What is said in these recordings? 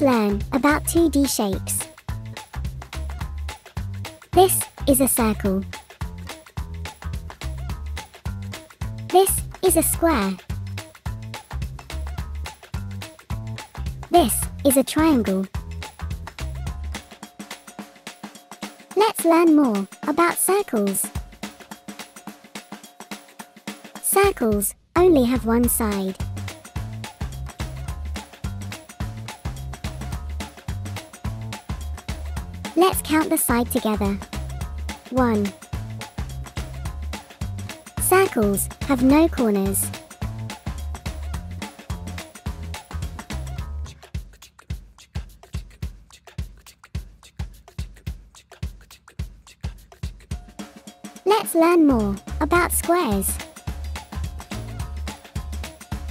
learn about 2D shapes. This is a circle. This is a square. This is a triangle. Let's learn more about circles. Circles only have one side. Let's count the side together. 1. Circles have no corners. Let's learn more about squares.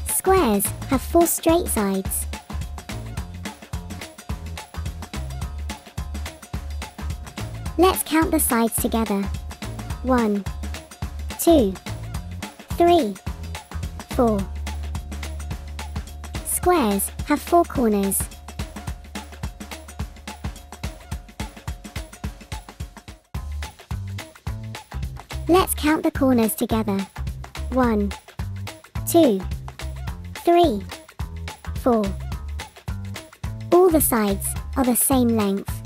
Squares have four straight sides. Let's count the sides together. One, two, three, four. Squares have four corners. Let's count the corners together. One, two, three, four. All the sides are the same length.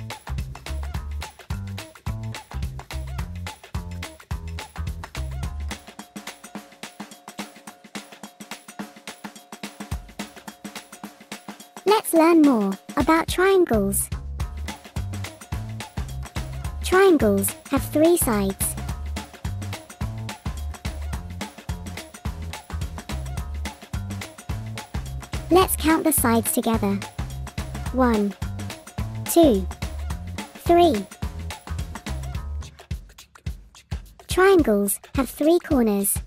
Let's learn more about triangles. Triangles have three sides. Let's count the sides together. One, two, three. Triangles have three corners.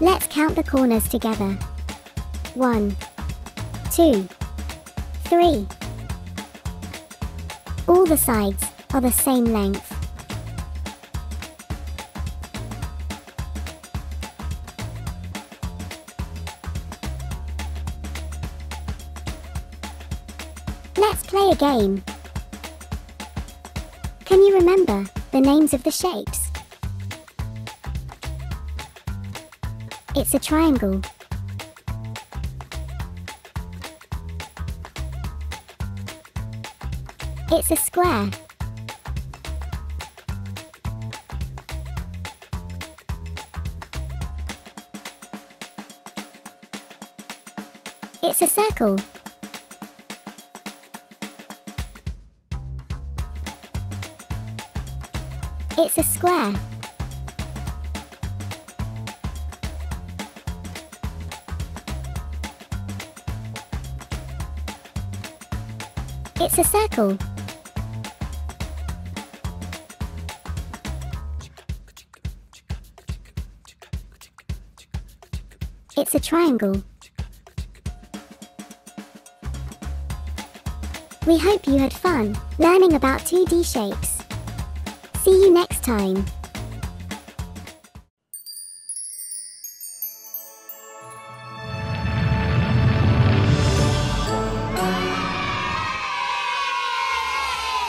Let's count the corners together. One, two, three. All the sides are the same length. Let's play a game. Can you remember the names of the shapes? It's a triangle. It's a square. It's a circle. It's a square. It's a circle. It's a triangle. We hope you had fun learning about 2D shapes. See you next time.